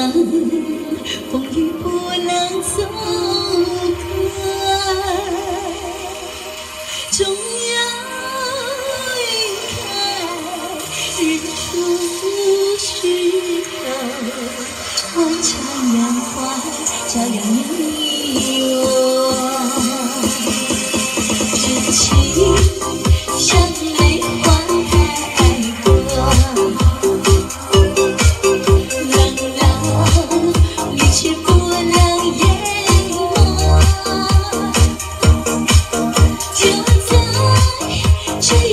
ng pag-ipunan sa'yo change.